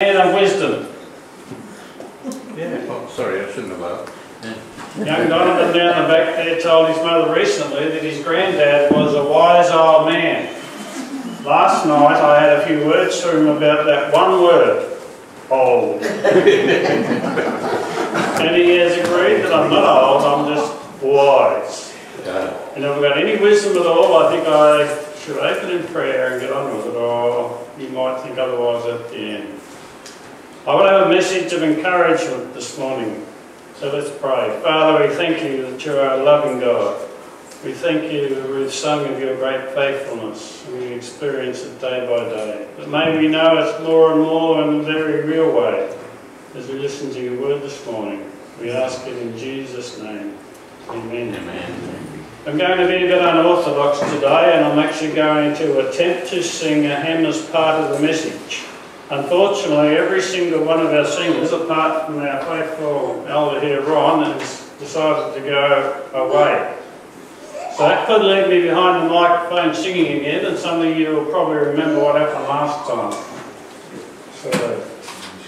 Man of wisdom. Yeah, oh, sorry, I shouldn't have asked. Young Donovan down the back there told his mother recently that his granddad was a wise old man. Last night I had a few words to him about that one word, old. and he has agreed that I'm not old, I'm just wise. Yeah. And if I've got any wisdom at all, I think I should open in prayer and get on with it, or you might think otherwise at the end. I want to have a message of encouragement this morning. So let's pray. Father, we thank you that you are a loving God. We thank you that we've sung of your great faithfulness and we experience it day by day. But may we know it more and more in a very real way as we listen to your word this morning. We ask it in Jesus' name. Amen. Amen. I'm going to be a bit unorthodox today and I'm actually going to attempt to sing a hymn as part of the message. Unfortunately, every single one of our singers, apart from our faithful elder here, Ron, has decided to go away. So that could leave me behind the microphone singing again, and some of you will probably remember what happened last time. So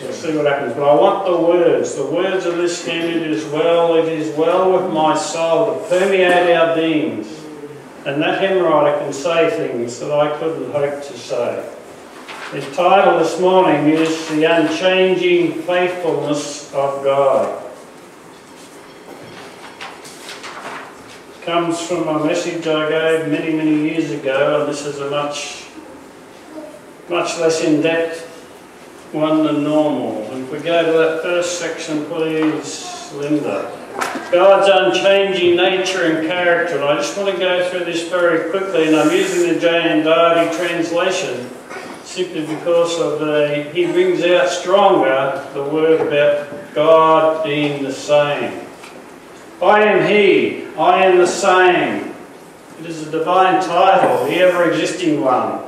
we'll see what happens. But I want the words, the words of this hymn, it is well, it is well with my soul to permeate our beings. And that hymn writer can say things that I couldn't hope to say. The title this morning is The Unchanging Faithfulness of God. It comes from a message I gave many, many years ago, and this is a much, much less in-depth one than normal. And if we go to that first section, please, Linda. God's unchanging nature and character. And I just want to go through this very quickly, and I'm using the J.N. Darby translation simply because of the, he brings out stronger the word about God being the same. I am He, I am the same. It is a divine title, the ever existing one,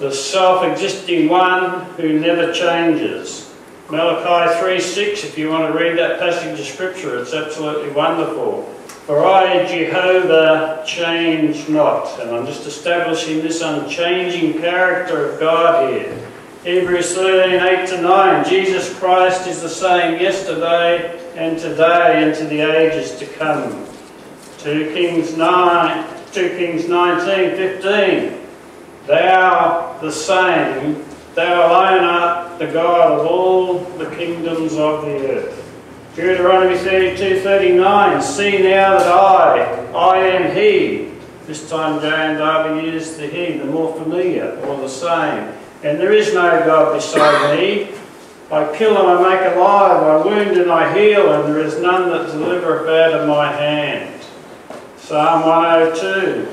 the self existing one who never changes. Malachi 3 6, if you want to read that passage of Scripture, it's absolutely wonderful. For I, Jehovah, change not. And I'm just establishing this unchanging character of God here. Hebrews 13 8 to 9, Jesus Christ is the same yesterday and today and to the ages to come. 2 Kings 9, 2 Kings 19, 15. Thou the same, thou alone art the God of all the kingdoms of the earth. Deuteronomy 32, 39. See now that I, I am He. This time J.N. Darby used the He, the more familiar, or the same. And there is no God beside me. I kill and I make alive, I wound and I heal, and there is none that delivereth out of my hand. Psalm 102,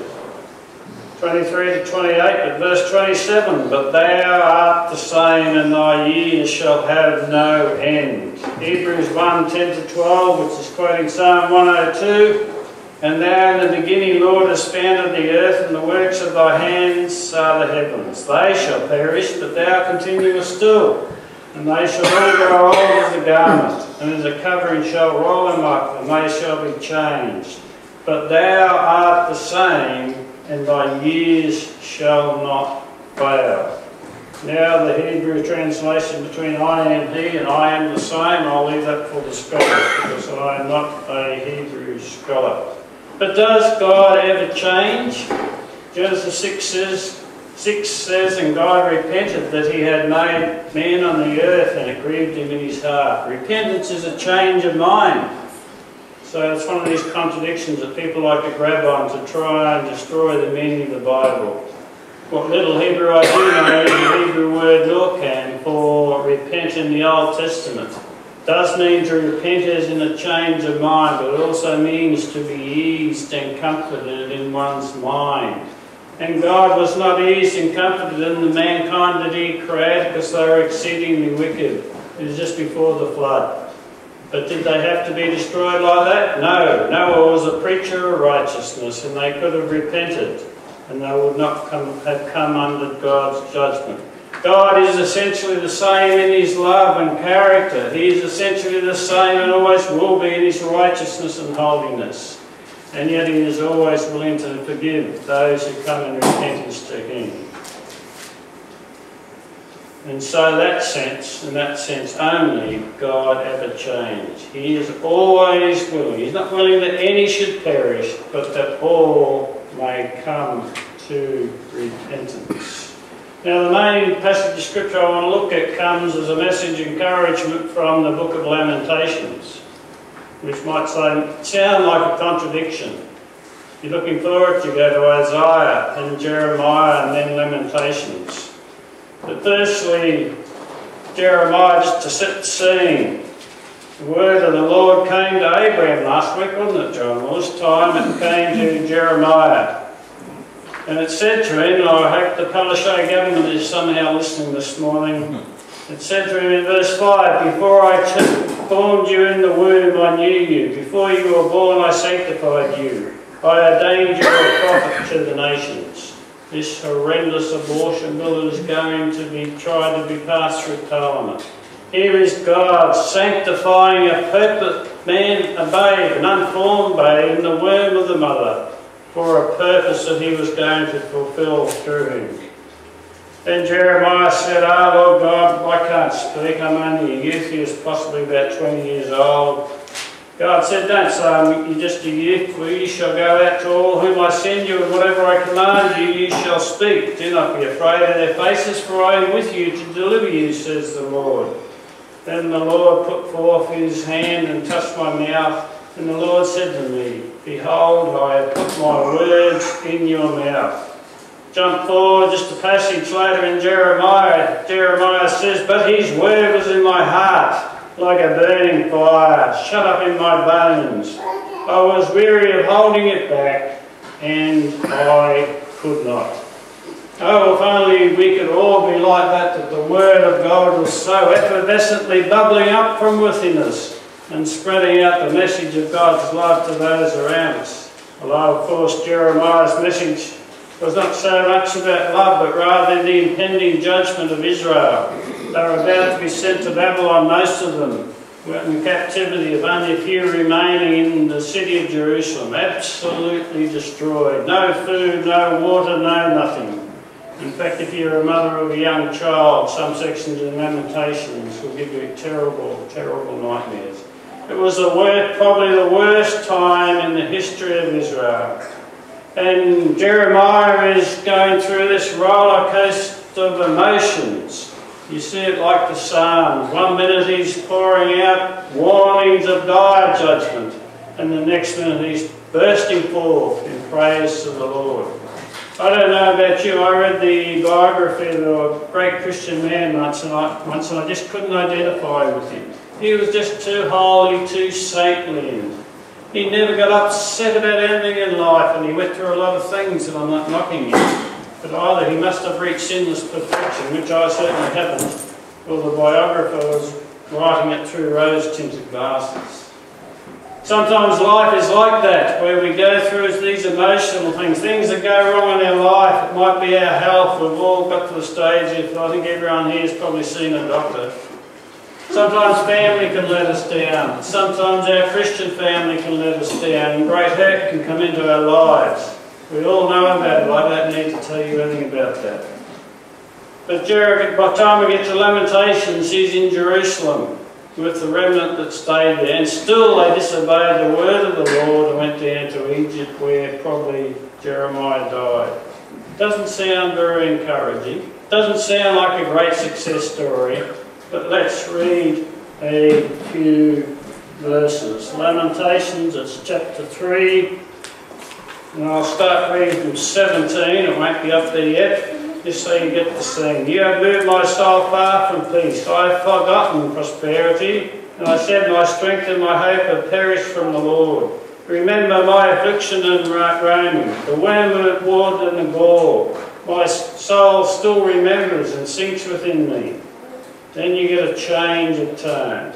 23 to 28, but verse 27, But thou art the same, and thy years shall have no end. Hebrews 1, 10 to 12, which is quoting Psalm 102, And thou in the beginning, Lord, hast founded the earth, and the works of thy hands are the heavens. They shall perish, but thou continuest still. And they shall all grow old as a garment, and as a covering shall roll them up, and they shall be changed. But thou art the same, and thy years shall not fail. Now the Hebrew translation between I am he and I am the same, I'll leave that for the scholars, because I am not a Hebrew scholar. But does God ever change? Genesis 6 says, 6 says, And God repented that he had made man on the earth, and it grieved him in his heart. Repentance is a change of mind. So it's one of these contradictions that people like to grab on to try and destroy the meaning of the Bible. What little Hebrew I do know the Hebrew word nacham for repent in the Old Testament. Does mean to repent as in a change of mind, but it also means to be eased and comforted in one's mind. And God was not eased and comforted in the mankind that He created because they were exceedingly wicked. It was just before the flood. But did they have to be destroyed like that? No. Noah was a preacher of righteousness and they could have repented and they would not come, have come under God's judgment. God is essentially the same in His love and character. He is essentially the same and always will be in His righteousness and holiness. And yet He is always willing to forgive those who come in repentance to Him. And so that sense, in that sense only, God ever changed. He is always willing. He's not willing that any should perish, but that all may come to repentance. Now the main passage of scripture I want to look at comes as a message encouragement from the book of Lamentations, which might sound like a contradiction. You're looking forward, to go to Isaiah and Jeremiah and then Lamentations. But firstly, Jeremiah, to sit scene, the word of the Lord came to Abraham last week, wasn't it, John? Well, this time it came to Jeremiah. And it said to him, and I hope the Palaszczuk government is somehow listening this morning, it said to him in verse 5, Before I formed you in the womb, I knew you. Before you were born, I sanctified you. I ordained you a prophet to the nations this horrendous abortion bill is going to be tried to be passed through Parliament. Here is God sanctifying a perfect man, a babe, an unformed babe in the womb of the mother for a purpose that he was going to fulfill through him. Then Jeremiah said, Ah, oh, Lord God, I can't speak. I'm only a youth. He was possibly about 20 years old. God said, Don't say you're just a youth, for you shall go out to all whom I send you, and whatever I command you, you shall speak. Do not be afraid of their faces, for I am with you to deliver you, says the Lord. Then the Lord put forth his hand and touched my mouth, and the Lord said to me, Behold, I have put my words in your mouth. Jump forward just a passage later in Jeremiah. Jeremiah says, But his word was in my heart like a burning fire, shut up in my bones. I was weary of holding it back, and I could not. Oh, if only we could all be like that, that the Word of God was so effervescently bubbling up from within us and spreading out the message of God's love to those around us. Although, of course, Jeremiah's message was not so much about love, but rather the impending judgment of Israel. They were about to be sent to Babylon, most of them were in captivity, of only a few remaining in the city of Jerusalem, absolutely destroyed. No food, no water, no nothing. In fact, if you're a mother of a young child, some sections in Lamentations will give you terrible, terrible nightmares. It was the worst, probably the worst time in the history of Israel. And Jeremiah is going through this roller coaster of emotions. You see it like the Psalms. One minute he's pouring out warnings of dire judgment, and the next minute he's bursting forth in praise to the Lord. I don't know about you, I read the biography of a great Christian man once and, I, once and I just couldn't identify with him. He was just too holy, too saintly. He never got upset about anything in life and he went through a lot of things and I'm not knocking him. But either he must have reached sinless perfection, which I certainly haven't, or the biographer was writing it through rose-tinted glasses. Sometimes life is like that, where we go through these emotional things, things that go wrong in our life. It might be our health. We've all got to the stage, if I think everyone here has probably seen a doctor. Sometimes family can let us down. Sometimes our Christian family can let us down. Great hurt can come into our lives. We all know about it. I don't need to tell you anything about that. But Jeremiah, by the time we get to Lamentations, he's in Jerusalem with the remnant that stayed there. And still they disobeyed the word of the Lord and went down to Egypt where probably Jeremiah died. Doesn't sound very encouraging. Doesn't sound like a great success story. But let's read a few verses. Lamentations, it's chapter 3, and I'll start reading from 17, it won't be up there yet, just so you get the scene. You have moved my soul far from peace. I have forgotten prosperity, and I said my strength and my hope have perished from the Lord. Remember my affliction and groaning, the wormwood, and the gall. My soul still remembers and sinks within me. Then you get a change of tone.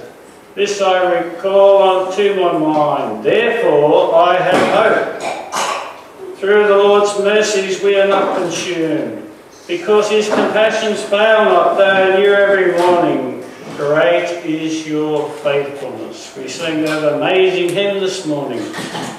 This I recall unto my mind. Therefore I have hope. Through the Lord's mercies we are not consumed, because his compassions fail not, they are new every morning. Great is your faithfulness. We sing that amazing hymn this morning,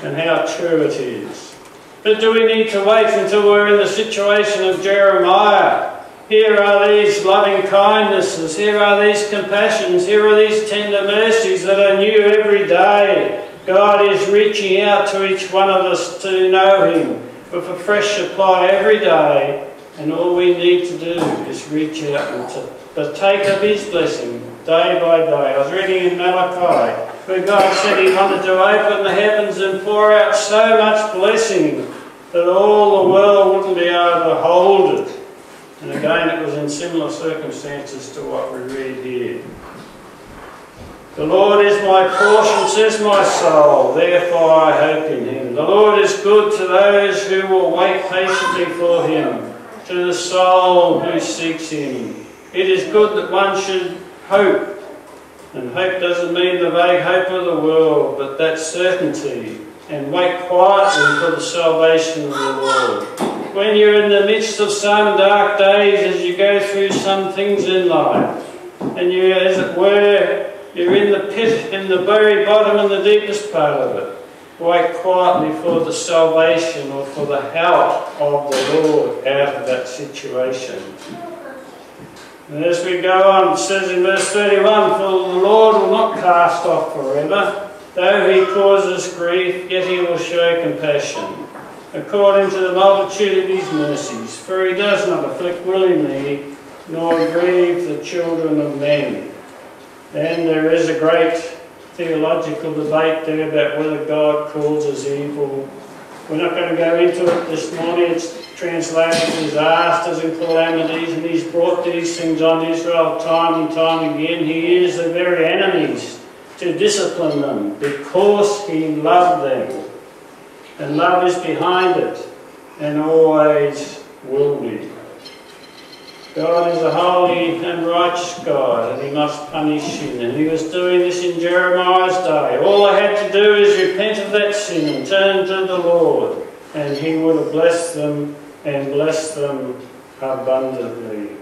and how true it is. But do we need to wait until we're in the situation of Jeremiah, Here are these loving kindnesses, here are these compassions, here are these tender mercies that are new every day. God is reaching out to each one of us to know Him with a fresh supply every day, and all we need to do is reach out and to partake of His blessing day by day. I was reading in Malachi where God said He wanted to open the heavens and pour out so much blessing that all the world wouldn't be able to hold it. And again, it was in similar circumstances to what we read here. The Lord is my portion, says my soul, therefore I hope in him. The Lord is good to those who will wait patiently for him, to the soul who seeks him. It is good that one should hope. And hope doesn't mean the vague hope of the world, but that certainty. And wait quietly for the salvation of the Lord when you're in the midst of some dark days as you go through some things in life, and you, as it were, you're in the pit, in the very bottom and the deepest part of it, wait quietly for the salvation or for the help of the Lord out of that situation. And as we go on, it says in verse 31, For the Lord will not cast off forever, though he causes grief, yet he will show compassion according to the multitude of his mercies. For he does not afflict willingly, nor grieve the children of men. And there is a great theological debate there about whether God calls us evil. We're not going to go into it this morning. It's translated disasters and calamities, and he's brought these things on Israel time and time again. He is the very enemies to discipline them because he loved them and love is behind it and always will be. God is a holy and righteous God, and He must punish sin. And He was doing this in Jeremiah's day. All they had to do is repent of that sin and turn to the Lord, and He would have blessed them and blessed them abundantly.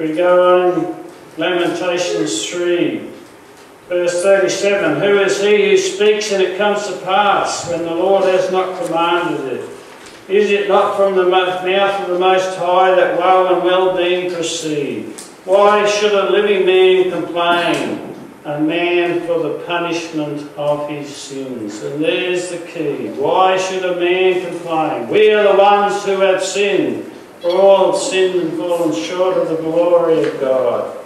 We go on Lamentations 3. Verse 37 Who is he who speaks and it comes to pass when the Lord has not commanded it? Is it not from the mouth of the Most High that woe and well being proceed? Why should a living man complain? A man for the punishment of his sins. And there's the key. Why should a man complain? We are the ones who have sinned. For all have sinned and fallen short of the glory of God.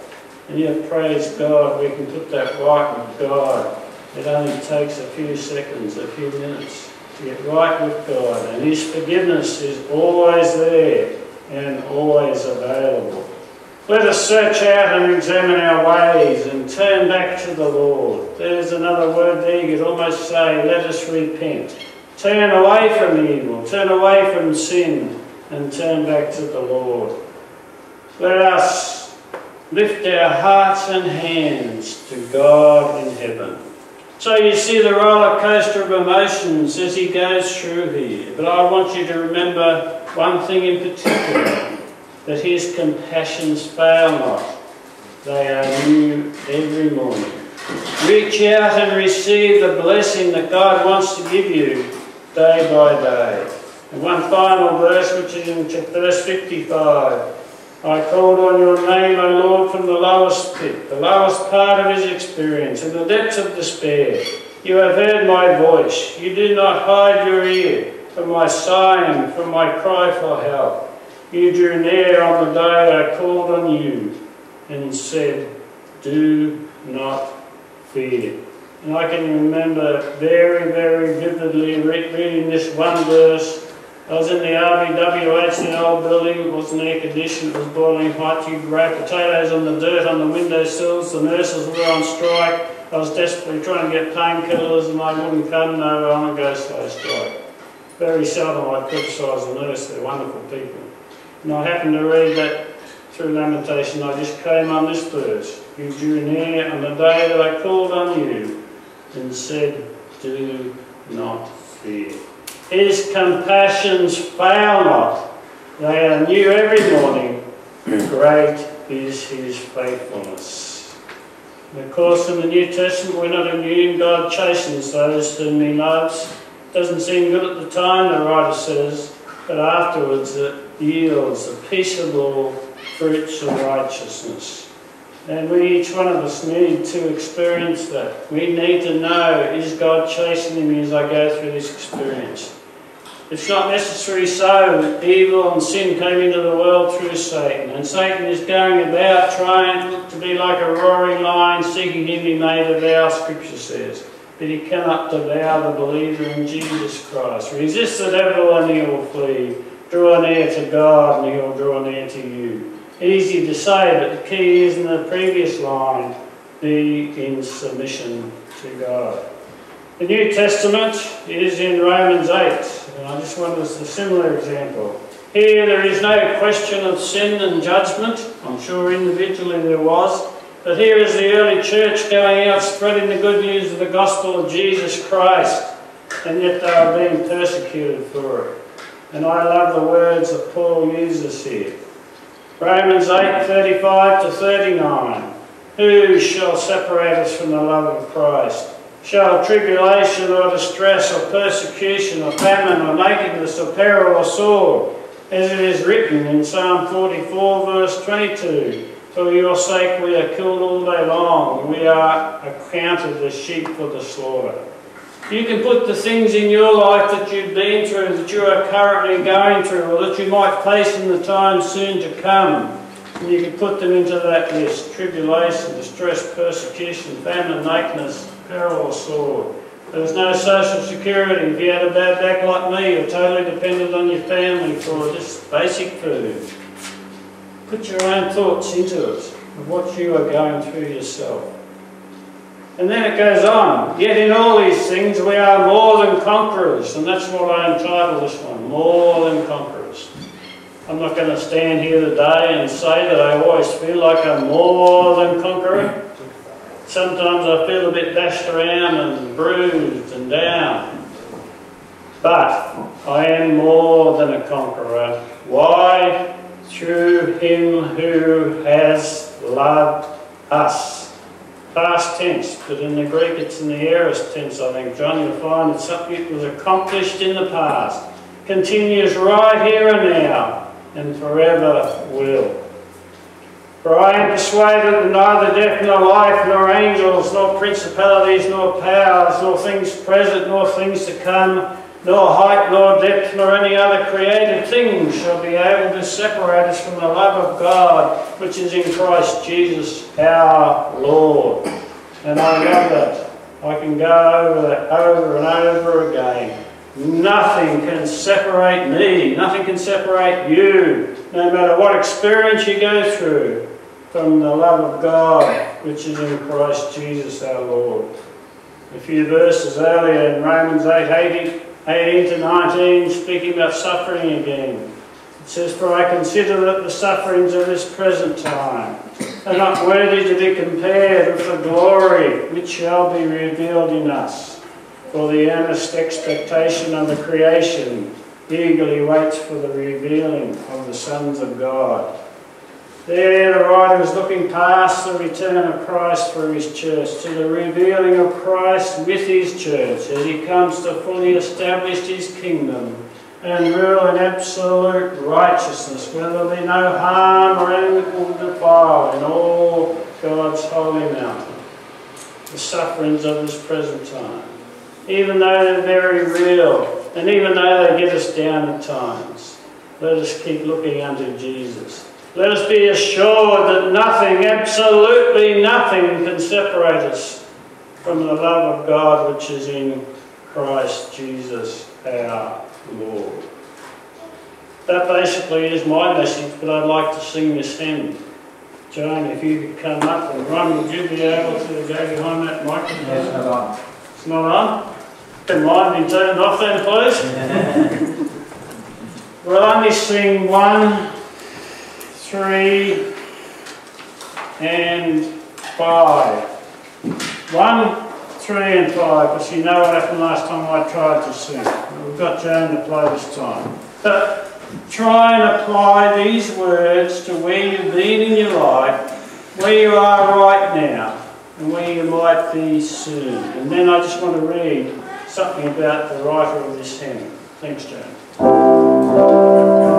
And yet, praise God, we can put that right with God. It only takes a few seconds, a few minutes to get right with God. And His forgiveness is always there and always available. Let us search out and examine our ways and turn back to the Lord. There's another word there, you could almost say, let us repent. Turn away from evil, turn away from sin, and turn back to the Lord. Let us lift our hearts and hands to God in heaven. So you see the roller coaster of emotions as he goes through here. But I want you to remember one thing in particular, that his compassions fail not. They are new every morning. Reach out and receive the blessing that God wants to give you day by day. And one final verse, which is in verse 55. I called on your name, O Lord, from the lowest pit, the lowest part of his experience, in the depths of despair. You have heard my voice. You did not hide your ear from my sighing, from my cry for help. You drew near on the day I called on you and said, Do not fear. And I can remember very, very vividly reading this one verse I was in the RBWH, the old building, it wasn't air conditioned, it was boiling hot. You grow potatoes on the dirt on the windowsills, the nurses were on strike. I was desperately trying to get painkillers and they wouldn't come, no, I'm going to go slow strike. Very seldom I criticise a nurse, they're wonderful people. And I happened to read that through Lamentation, I just came on this verse. You drew near on the day that I called on you and said, Do not fear. His compassions fail not. They are new every morning. Great is his faithfulness. And of course, in the New Testament, we're not immune. God chastens those whom he loves. Doesn't seem good at the time, the writer says, but afterwards it yields the peaceable fruits of righteousness. And we, each one of us, need to experience that. We need to know, is God chastening me as I go through this experience? It's not necessary so. Evil and sin came into the world through Satan. And Satan is going about trying to be like a roaring lion, seeking him he may devour, Scripture says. But he cannot devour the believer in Jesus Christ. Resist the devil and he will flee. Draw near to God and he will draw near to you. Easy to say, but the key is in the previous line, be in submission to God. The New Testament is in Romans 8. And I just wanted a similar example. Here there is no question of sin and judgment. I'm sure individually there was. But here is the early church going out spreading the good news of the gospel of Jesus Christ. And yet they are being persecuted for it. And I love the words that Paul uses here. Romans 8, 35 to 39. Who shall separate us from the love of Christ? shall tribulation or distress or persecution or famine or nakedness or peril or sword, as it is written in Psalm 44 verse 22. For your sake we are killed all day long, we are accounted as sheep for the slaughter. You can put the things in your life that you've been through, that you are currently going through, or that you might face in the time soon to come. And you can put them into that list. Tribulation, distress, persecution, famine, nakedness, peril or sword. There was no social security. If you had a bad back like me, you're totally dependent on your family for just basic food. Put your own thoughts into it, of what you are going through yourself. And then it goes on. Yet in all these things we are more than conquerors. And that's what I entitled this one, More Than Conquerors. I'm not going to stand here today and say that I always feel like I'm more than conqueror. Sometimes I feel a bit dashed around and bruised and down. But I am more than a conqueror. Why? Through him who has loved us. Past tense, but in the Greek it's in the aorist tense, I think. John, you'll find that something was accomplished in the past. Continues right here and now, and forever will. For I am persuaded that neither death nor life, nor angels, nor principalities, nor powers, nor things present, nor things to come, nor height, nor depth, nor any other created thing shall be able to separate us from the love of God, which is in Christ Jesus our Lord. And I love that. I can go over that over and over again. Nothing can separate me. Nothing can separate you. No matter what experience you go through from the love of God which is in Christ Jesus our Lord. A few verses earlier in Romans 8, 18, to 19, speaking about suffering again. It says, For I consider that the sufferings of this present time are not worthy to be compared with the glory which shall be revealed in us. For the earnest expectation of the creation eagerly waits for the revealing of the sons of God. There the writer is looking past the return of Christ for his church to the revealing of Christ with his church as he comes to fully establish his kingdom and rule in absolute righteousness, where there will be no harm or any will defile in all God's holy mountain. The sufferings of this present time, even though they're very real, and even though they get us down at times, let us keep looking unto Jesus. Let us be assured that nothing, absolutely nothing, can separate us from the love of God which is in Christ Jesus our Lord. That basically is my message, but I'd like to sing this hymn. Joan, if you could come up, and Ron, would you be able to go behind that microphone? Yes, not on. It's not on? Can mine be turned off then, please? we'll only sing one three, and five. One, three, and five, because you know what happened last time I tried to sing. We've got Joan to play this time. But try and apply these words to where you've been in your life, where you are right now, and where you might be soon. And then I just want to read something about the writer of this hymn. Thanks, Joan.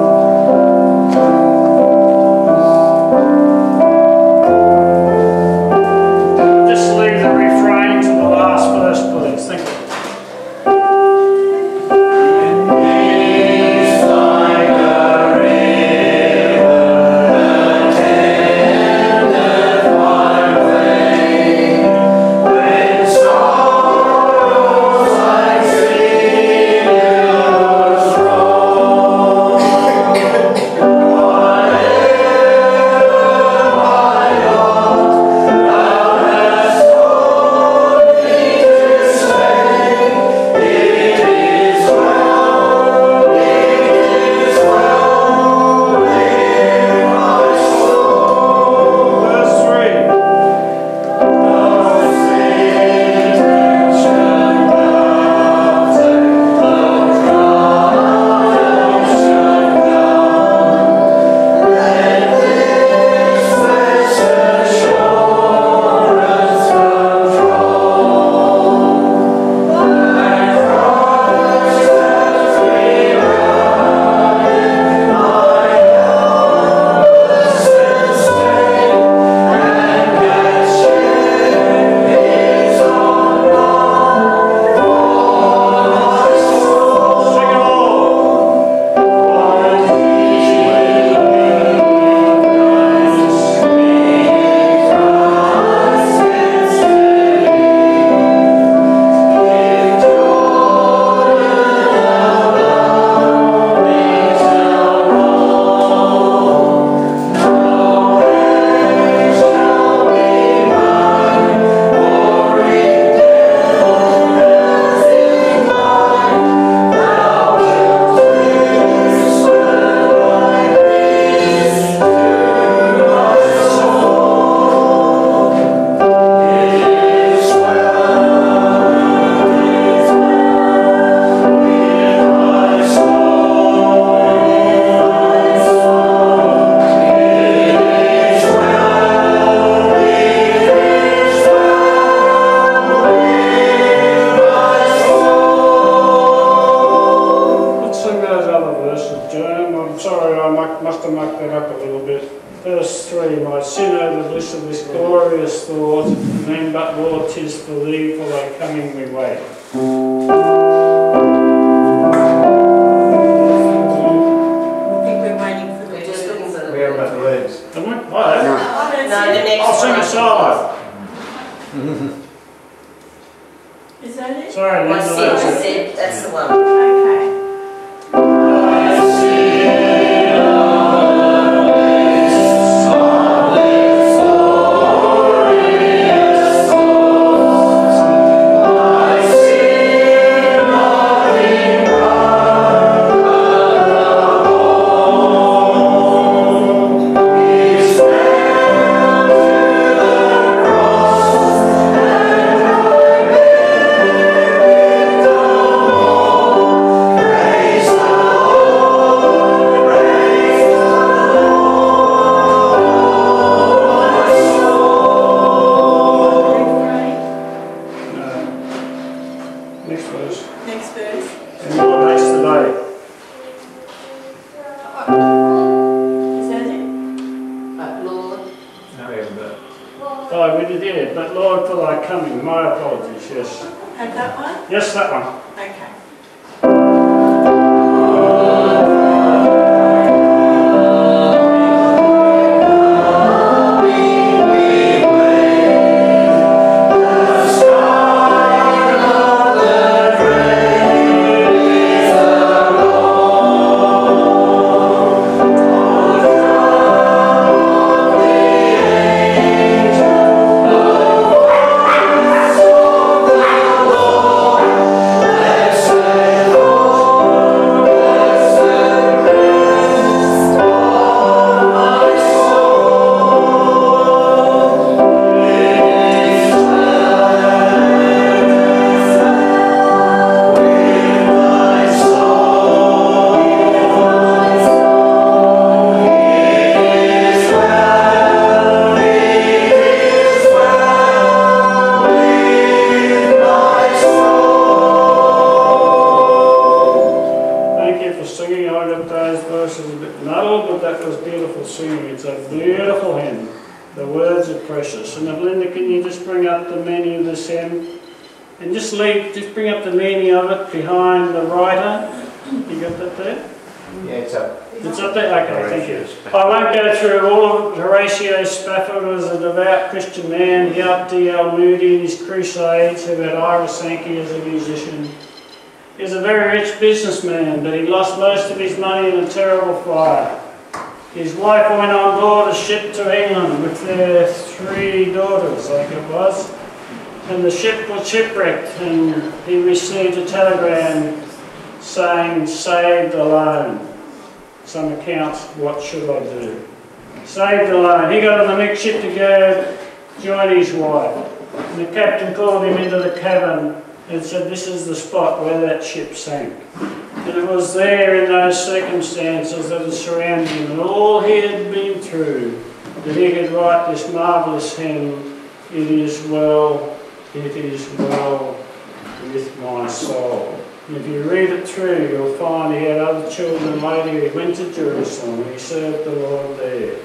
No, the next I'll sing a solo. Is that it? Sorry, What's Linda. it, that's it. it, that's the one. Okay. I won't go through all of. Horatio Spafford was a devout Christian man. He helped D.L. Moody in his crusades, who had Ira Sankey as a musician. He was a very rich businessman, but he lost most of his money in a terrible fire. His wife went on board a ship to England with their three daughters, I it was. And the ship was shipwrecked, and he received a telegram saying, saved alone. Some accounts, what should I do? Saved alone. He got on the next ship to go join his wife. And the captain called him into the cabin and said, This is the spot where that ship sank. And it was there in those circumstances that had surrounded him and all he had been through that he could write this marvellous hymn, It is well, it is well with my soul. And if you read it through, you'll find he had other children later. He went to Jerusalem he served the Lord there.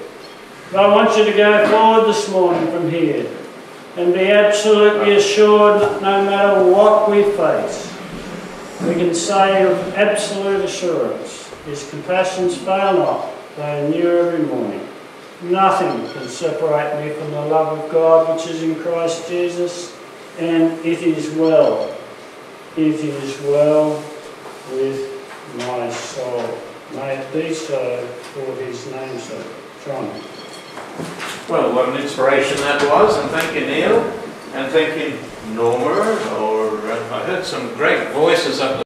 But I want you to go forward this morning from here and be absolutely assured that no matter what we face, we can say with absolute assurance, His compassions fail not, they are new every morning. Nothing can separate me from the love of God which is in Christ Jesus, and it is well. It is well with my soul. May it be so for His name's sake. John. Well, what an inspiration that was, and thank you, Neil, and thank you, Norma, or uh, I heard some great voices up